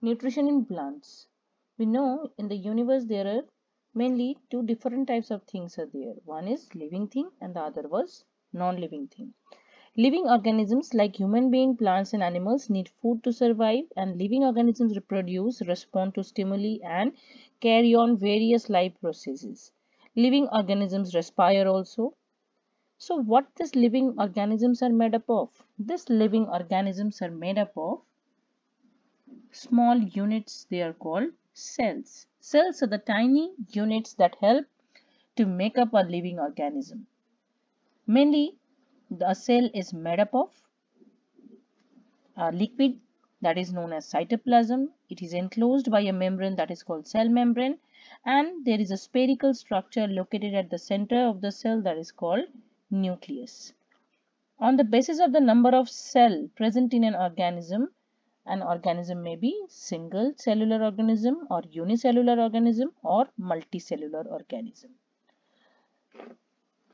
Nutrition in plants. We know in the universe there are mainly two different types of things are there. One is living thing and the other was non-living thing. Living organisms like human being, plants and animals need food to survive and living organisms reproduce, respond to stimuli and carry on various life processes. Living organisms respire also. So what these living organisms are made up of? These living organisms are made up of small units they are called cells. Cells are the tiny units that help to make up a living organism. Mainly the cell is made up of a liquid that is known as cytoplasm. It is enclosed by a membrane that is called cell membrane and there is a spherical structure located at the center of the cell that is called nucleus. On the basis of the number of cell present in an organism, an organism may be single cellular organism or unicellular organism or multicellular organism.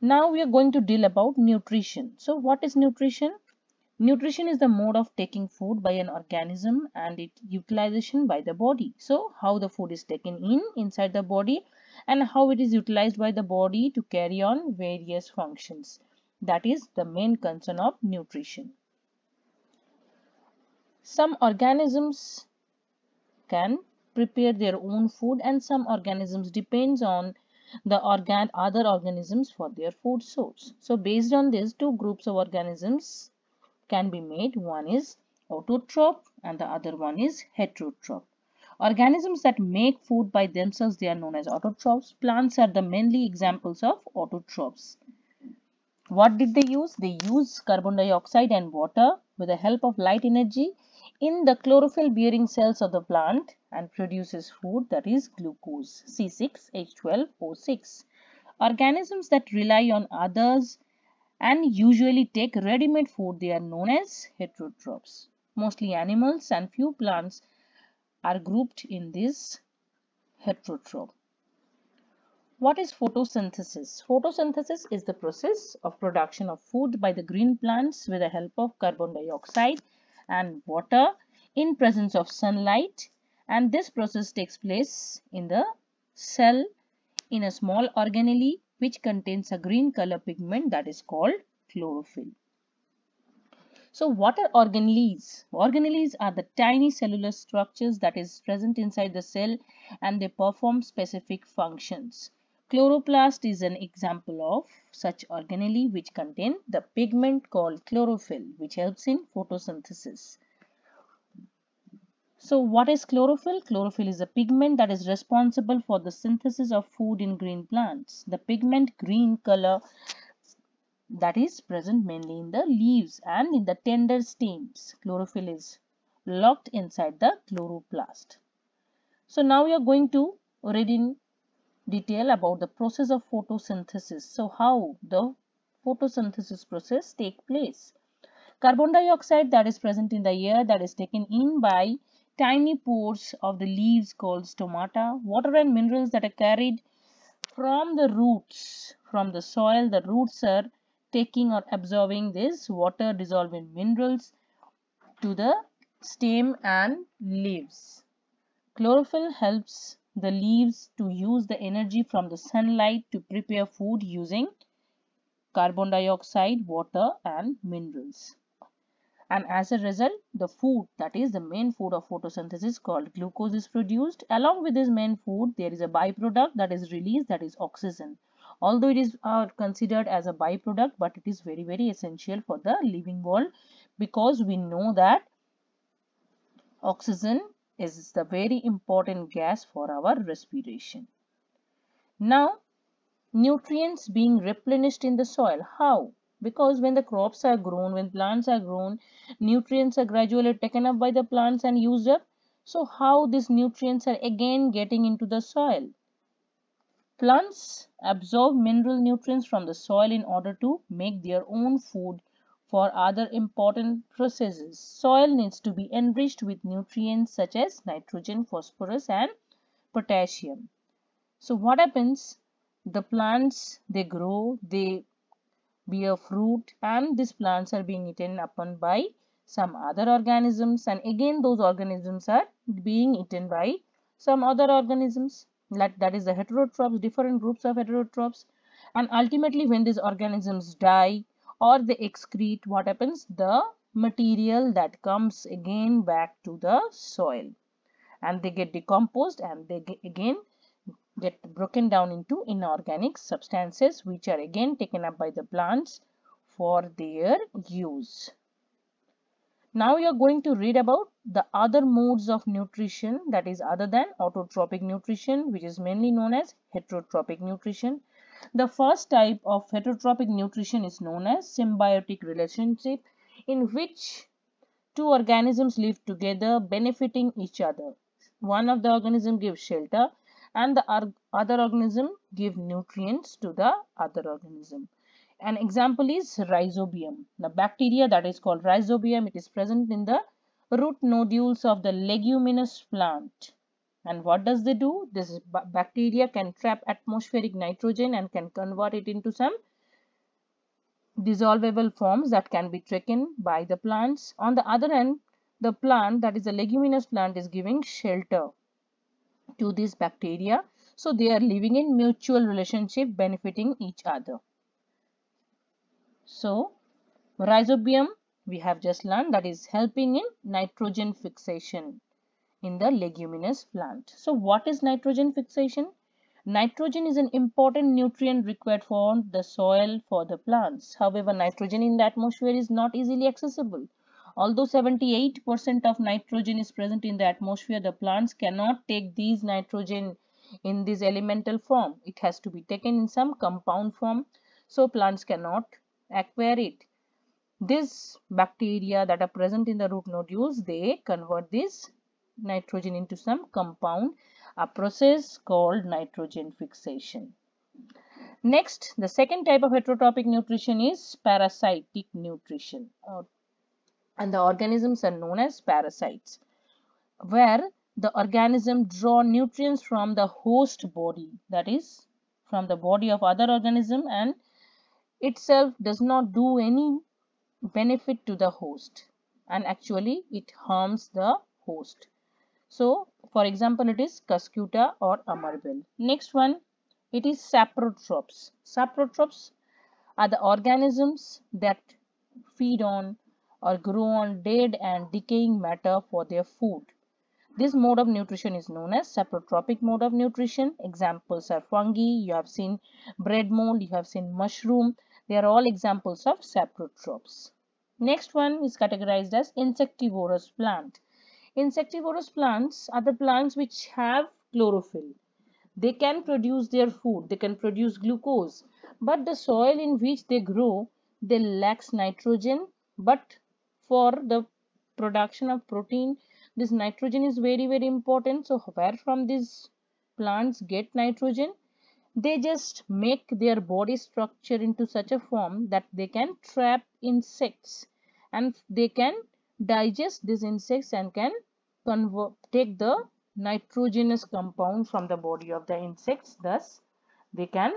Now we are going to deal about nutrition. So what is nutrition? Nutrition is the mode of taking food by an organism and its utilization by the body. So how the food is taken in inside the body and how it is utilized by the body to carry on various functions. That is the main concern of nutrition. Some organisms can prepare their own food and some organisms depends on the organ other organisms for their food source. So based on this two groups of organisms can be made. One is autotroph and the other one is heterotroph. Organisms that make food by themselves, they are known as autotrophs. Plants are the mainly examples of autotrophs. What did they use? They use carbon dioxide and water with the help of light energy in the chlorophyll bearing cells of the plant and produces food that is glucose C6H12O6. Organisms that rely on others and usually take ready-made food. They are known as heterotrophs. Mostly animals and few plants are grouped in this heterotroph. What is photosynthesis? Photosynthesis is the process of production of food by the green plants with the help of carbon dioxide and water in presence of sunlight and this process takes place in the cell in a small organelle which contains a green color pigment that is called chlorophyll. So what are organelles? Organelles are the tiny cellular structures that is present inside the cell and they perform specific functions. Chloroplast is an example of such organelle which contain the pigment called chlorophyll which helps in photosynthesis. So what is chlorophyll? Chlorophyll is a pigment that is responsible for the synthesis of food in green plants. The pigment green color that is present mainly in the leaves and in the tender stems. Chlorophyll is locked inside the chloroplast. So now we are going to read in detail about the process of photosynthesis. So how the photosynthesis process take place. Carbon dioxide that is present in the air that is taken in by tiny pores of the leaves called stomata, water and minerals that are carried from the roots, from the soil, the roots are taking or absorbing this water dissolving minerals to the stem and leaves. Chlorophyll helps the leaves to use the energy from the sunlight to prepare food using carbon dioxide, water and minerals. And as a result the food that is the main food of photosynthesis called glucose is produced. Along with this main food there is a byproduct that is released that is oxygen. Although it is uh, considered as a byproduct but it is very very essential for the living world because we know that oxygen is the very important gas for our respiration. Now nutrients being replenished in the soil. How? Because when the crops are grown when plants are grown nutrients are gradually taken up by the plants and used up. So how these nutrients are again getting into the soil? Plants absorb mineral nutrients from the soil in order to make their own food for other important processes. Soil needs to be enriched with nutrients such as nitrogen phosphorus and potassium. So what happens? The plants they grow they bear fruit and these plants are being eaten upon by some other organisms. And again those organisms are being eaten by some other organisms. That, that is the heterotrophs different groups of heterotrophs. And ultimately when these organisms die or they excrete what happens the material that comes again back to the soil and they get decomposed and they get again get broken down into inorganic substances which are again taken up by the plants for their use. Now you are going to read about the other modes of nutrition that is other than autotrophic nutrition which is mainly known as heterotrophic nutrition. The first type of heterotrophic nutrition is known as symbiotic relationship in which two organisms live together benefiting each other. One of the organism gives shelter and the other organism give nutrients to the other organism. An example is rhizobium. The bacteria that is called rhizobium, it is present in the root nodules of the leguminous plant. And what does they do? This bacteria can trap atmospheric nitrogen and can convert it into some dissolvable forms that can be taken by the plants. On the other hand, the plant that is a leguminous plant is giving shelter to these bacteria. So they are living in mutual relationship benefiting each other. So rhizobium we have just learned that is helping in nitrogen fixation in the leguminous plant. So what is nitrogen fixation? Nitrogen is an important nutrient required for the soil for the plants. However, nitrogen in the atmosphere is not easily accessible. Although 78% of nitrogen is present in the atmosphere, the plants cannot take these nitrogen in this elemental form. It has to be taken in some compound form. So plants cannot acquire it. These bacteria that are present in the root nodules, they convert this nitrogen into some compound, a process called nitrogen fixation. Next, the second type of heterotrophic nutrition is parasitic nutrition and the organisms are known as parasites where the organism draw nutrients from the host body that is from the body of other organism and itself does not do any benefit to the host and actually it harms the host so for example it is cuscuta or amarbel next one it is saprotrophs saprotrophs are the organisms that feed on or grow on dead and decaying matter for their food. This mode of nutrition is known as saprotrophic mode of nutrition. Examples are fungi, you have seen bread mold, you have seen mushroom. They are all examples of saprotrophs. Next one is categorized as insectivorous plant. Insectivorous plants are the plants which have chlorophyll. They can produce their food, they can produce glucose, but the soil in which they grow, they lacks nitrogen, but for the production of protein this nitrogen is very very important. So where from these plants get nitrogen? They just make their body structure into such a form that they can trap insects and they can digest these insects and can convert take the nitrogenous compound from the body of the insects. Thus they can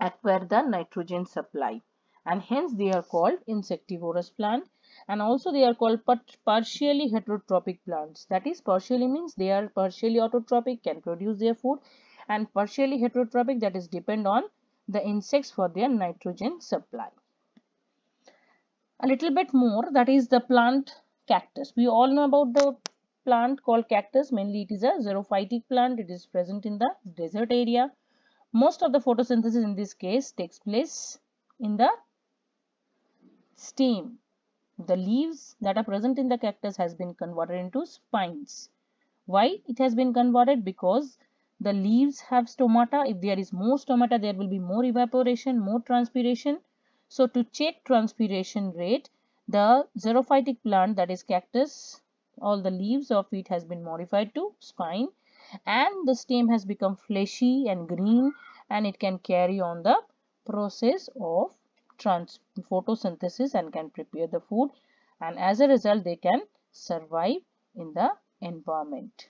acquire the nitrogen supply. And hence they are called insectivorous plant. And also they are called partially heterotrophic plants. That is partially means they are partially autotrophic can produce their food. And partially heterotrophic that is depend on the insects for their nitrogen supply a little bit more that is the plant cactus we all know about the plant called cactus mainly it is a xerophytic plant it is present in the desert area most of the photosynthesis in this case takes place in the stem the leaves that are present in the cactus has been converted into spines. Why it has been converted? Because the leaves have stomata. If there is more stomata, there will be more evaporation, more transpiration. So to check transpiration rate, the xerophytic plant that is cactus, all the leaves of it has been modified to spine and the stem has become fleshy and green and it can carry on the process of trans photosynthesis and can prepare the food and as a result they can survive in the environment.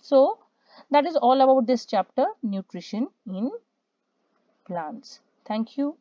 So that is all about this chapter nutrition in plants. Thank you.